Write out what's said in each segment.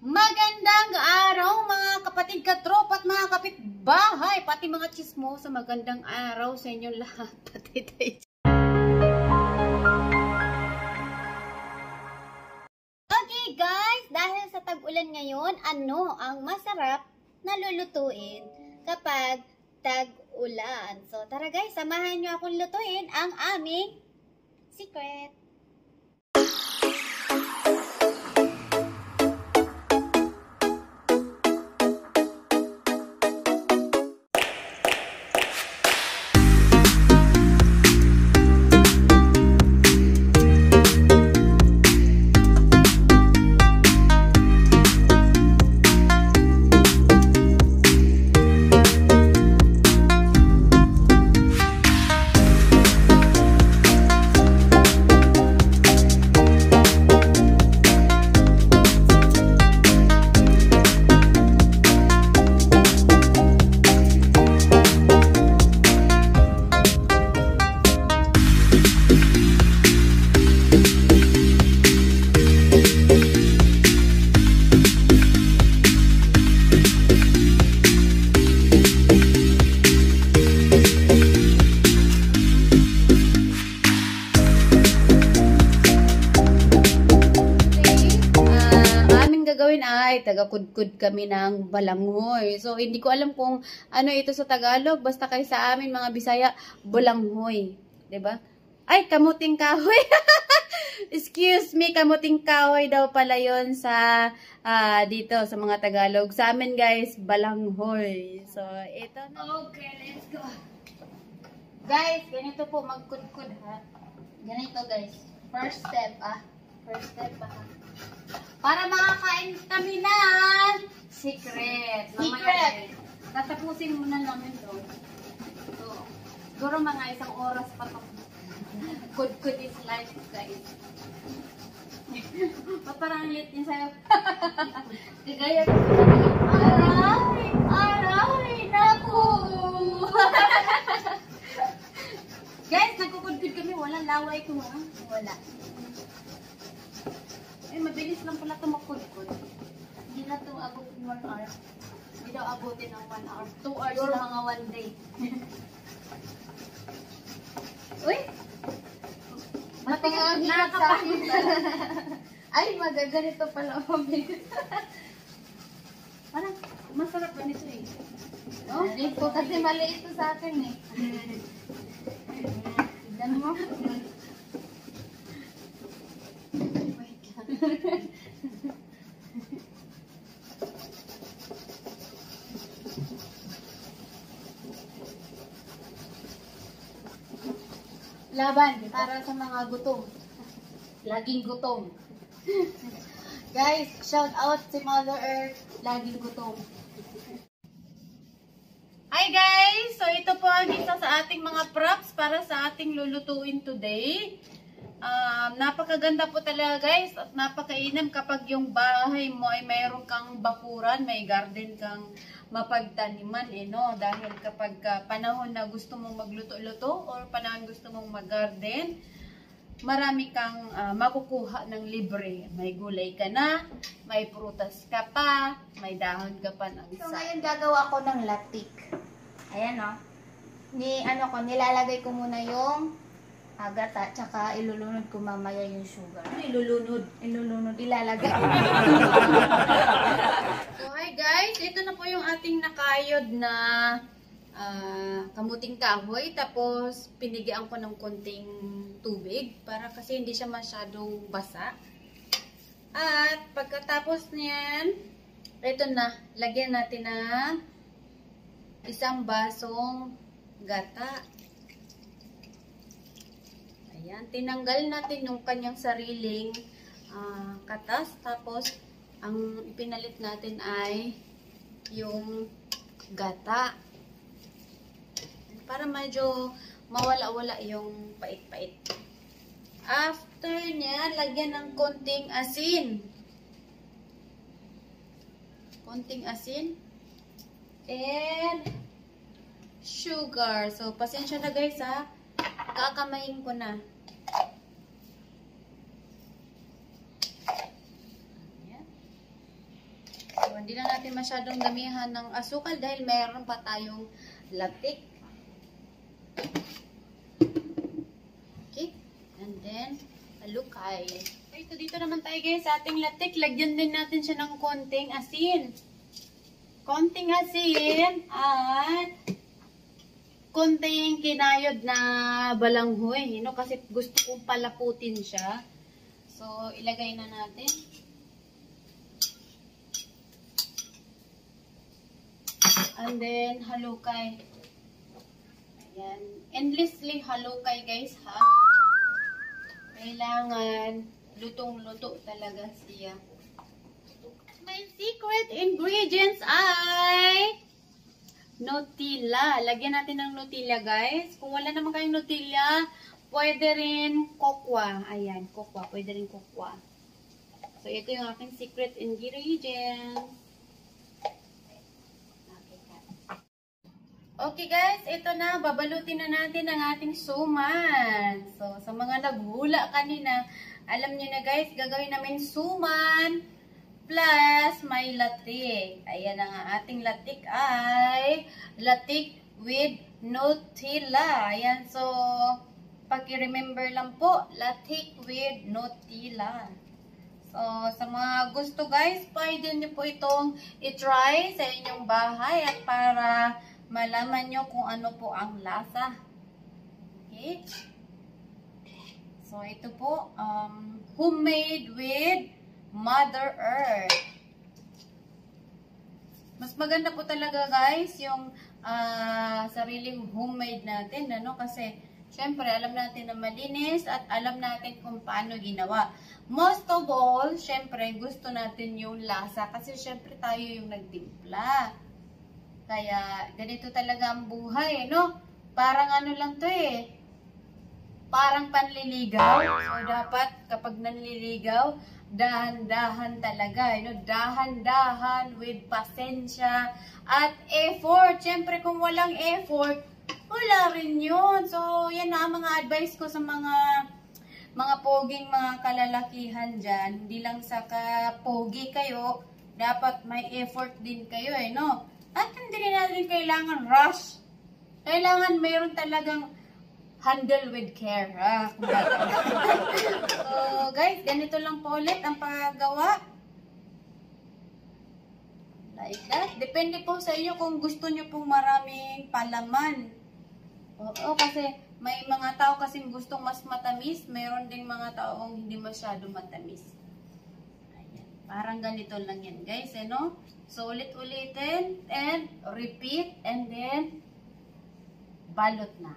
Magandang araw mga kapatid katropa at mga kapitbahay, pati mga chismosa, magandang araw sa inyong lahat. Pati tayo. Okay guys, dahil sa tag-ulan ngayon, ano ang masarap na lulutuin kapag tag-ulan? So tara guys, samahan nyo akong lutuin ang aming secret. Gagawin ay taga-kudkud kami ng balanghoy. So, hindi ko alam kung ano ito sa Tagalog. Basta kay sa amin mga Bisaya, balanghoy. ba? Ay, kamuting kahoy. Excuse me, kamuting kahoy daw pala yon sa ah, dito sa mga Tagalog. Sa amin guys, balanghoy. So, ito na. Okay, let's go. Guys, ganito po magkudkud ha. Ganito guys. First step ah. First step ah. Para makakain kami ng secret. Secret. din. Tatapusin muna namin to. So, siguro mga isang oras pa to. Good, good is life, guys. Ba't parang ang lit niya sa'yo? Kagaya ko. Aray! Aray! Naku! guys, nagkukudkud kami. Walang laway ko ha. Wala. Eh, mabilis lang pala ito makudkod. Hindi na ito abutin 1 hour. Hindi daw abutin ng 1 hour. 2 hours lang. mga one day. Uy! Matigas Nakaka- sa akin. Ay, magaganito pala mabilis. Parang masarap ba nito eh? No? Hindi po kasi maliit ito sa akin eh. Tignan mo. Laban para sa mga gutom. Laging gutom. Guys, shout out si Mother Earth. Laging gutom. Hi guys! So ito po ang isa sa ating mga props para sa ating lulutuin today. Um, napakaganda po talaga guys at napakainam kapag yung bahay mo ay mayroon kang bakuran, may garden kang mapagtaniman eh no dahil kapag ah, panahon na gusto mong magluto-luto or panahon gusto mong mag-garden marami kang ah, makukuha ng libre. May gulay ka na, may prutas ka pa, may dahon ka pa ng So isa. ngayon gagawa ko ng latik. Ayan o. Ni, ano ko, nilalagay ko muna yung agata, tsaka ilulunod ko mamaya yung sugar. Ano ilulunod? Ilulunod, ilalagay. So, hi guys! Ito na po yung ating nakayod na ah, kamuting kahoy. Tapos, pinigyan ko ng konting tubig para kasi hindi siya masyadong basa. At pagkatapos niyan, ito na, lagyan natin ng isang basong gata. Ayan, tinanggal natin yung kanyang sariling ah, katas. Tapos, ang ipinalit natin ay yung gata. Para medyo mawala-wala yung pait-pait. After niya, lagyan ng konting asin. Konting asin. And sugar. So, pasensya na guys ha. Kakamayin ko na. Hindi na natin masyadong damihan ng asukal dahil meron pa tayong latik. Okay. And then, alukay. Ito dito naman tayo guys sa ating latik. Lagyan din natin siya ng konting asin. Konting asin at konting kinayod na balanghoy. You know, kasi gusto kong palaputin siya. So, ilagay na natin. And then, halukay. Ayan. Endlessly halukay, guys, ha? Kailangan lutong-luto talaga siya. My secret ingredients ay Nutella. Lagyan natin ng Nutella, guys. Kung wala naman kayong Nutella, pwede rin kokwa. Ayan, kokwa. Pwede rin kokwa. So, ito yung aking secret ingredients. Okay guys, ito na, babalutin na natin ang ating suman. So, sa mga naghula kanina, alam niyo na guys, gagawin namin suman plus may latik. Ayan ang ating latik ay latik with Nutella. Ayan, so, paki-remember lang po, latik with Nutella. So, sa mga gusto guys, pwede niyo po itong i-try sa inyong bahay at para malaman nyo kung ano po ang lasa. Okay? So, ito po, um, homemade with Mother Earth. Mas maganda po talaga guys, yung uh, sariling homemade natin, ano? Kasi, syempre, alam natin na malinis at alam natin kung paano ginawa. Most of all, syempre, gusto natin yung lasa kasi syempre tayo yung nagtimpla. Kaya, ganito talaga ang buhay, no? Parang ano lang to eh. Parang panliligaw. So, dapat kapag nanliligaw, dahan-dahan talaga, you know? Dahan-dahan with pasensya at effort. Siyempre, kung walang effort, wala rin yun. So, yan na mga advice ko sa mga mga poging mga kalalakihan dyan. Hindi lang sa kapogi kayo, dapat may effort din kayo eh, no? At hindi rin natin kailangan rush. Kailangan mayroon talagang handle with care. Ha? so, guys, ganito lang po ulit ang paggawa. Like that. Depende po sa inyo kung gusto nyo pong maraming palaman. Oo, kasi may mga tao kasing gustong mas matamis. Mayroon ding mga taong hindi masyado matamis. Parang ganito lang yan, guys. Eh, no? So, ulit-ulitin and repeat and then balot na.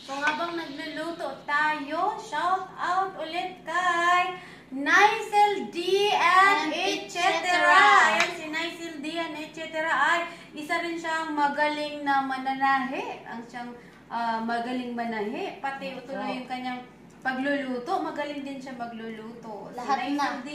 So, habang nagluluto tayo, shout out ulit kay Nicel D and etc. Ayan, si Nicel D and etc. ay isa rin siyang magaling na mananahe. Ang siyang uh, magaling manahe. Pati tuloy yung kanyang pagluluto, magaling din siya magluluto. Lahat si na. D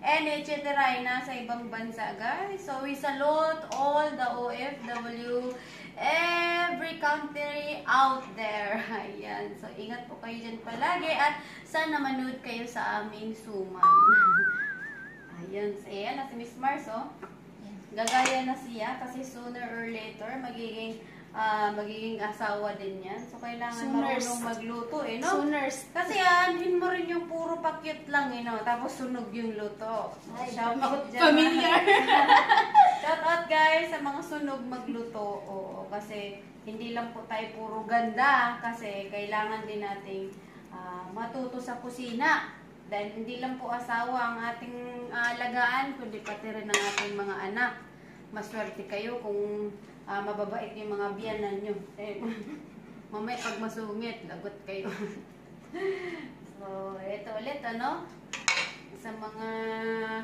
and etc. ay nasa ibang bansa, guys. So, we salute all the OFW, every country out there. Ayan. So, ingat po kayo dyan palagi at sana manood kayo sa aming suman. Ayan. So, ayan na si Miss Mars, oh. Gagaya na siya kasi sooner or later magiging uh, magiging asawa din yan. So, kailangan Sooners. marunong magluto, eh, no? Sooners. Kasi anhin mo rin yung puro pakyut lang, eh, no? Tapos sunog yung luto. Ay, Shout out dyan. familiar. Shout out, guys, sa mga sunog magluto. Oo, kasi hindi lang po tayo puro ganda. Kasi kailangan din nating ah, matuto sa kusina. Dahil hindi lang po asawa ang ating ah, alagaan, kundi pati rin ang ating mga anak. Maswerte kayo kung ah, mababait yung mga biyanan nyo. Eh, mamaya pag masungit, lagot kayo. so, ito ulit, ano? Sa mga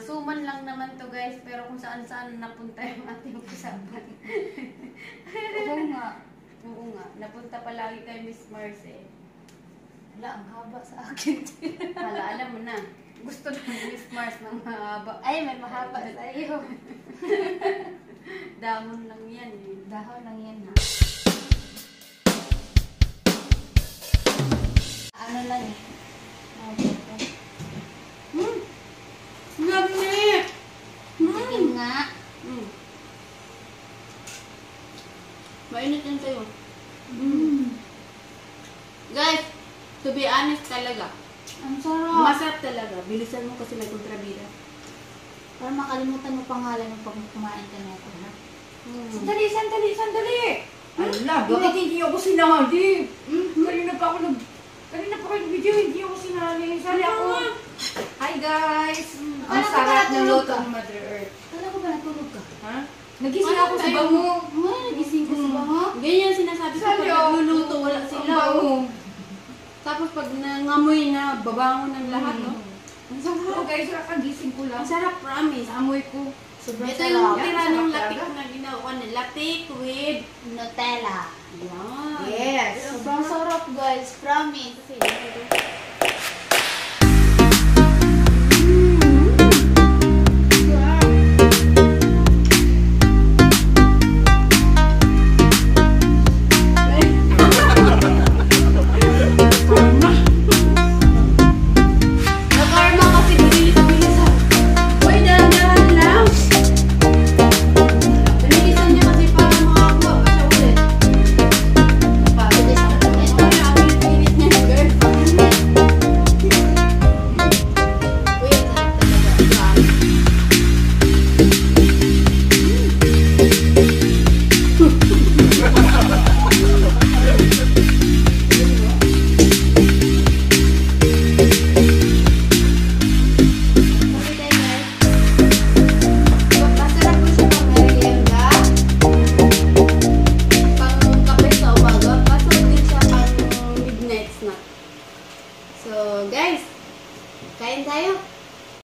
suman lang naman to guys, pero kung saan saan napunta yung ating usapan. Oo nga. Oo nga, napunta palagi kay Miss Marce. Wala, ang haba sa akin. Hala, alam mo na. Gusto na ni Miss Mars ng mahaba. Ay, may mahaba sa iyo. Dahon lang yan. Eh. Dahon lang yan ha. Ano lang hmm. eh. Hmm. Lami! Hmm. Hmm. Mainit yan sa'yo. Hmm. hmm. Guys, to be honest talaga. Ang sarap. Masarap talaga. Bilisan mo kasi may kontrabida. Para makalimutan mo pangalan mo pag kumain ka nito, ha? Mm. Sandali, sandali, sandali! Ala, bakit hindi ako sinali? Kanina pa ako nag... Kanina pa kayo video, hindi ako sinali. Sali ako. Hi guys! Ang Akala ko sarap ng ka? ng Mother Earth. Kala ko ba natulog ka? Ha? Nagising ako sa bango. Ay, nagising ka sa bango? Ganyan sinasabi ko pag nagluluto, wala Ang sila. bango. oh. Tapos pag nangamoy na, babangon ng lahat, no? Ang So sarap. guys, kakagising ko lang. Ang sarap, promise. Amoy ko. Sobrang Ito yung tira ng latik na ginawa na latik with... Nutella. Yan. Yes. Sobrang sarap, guys. Promise.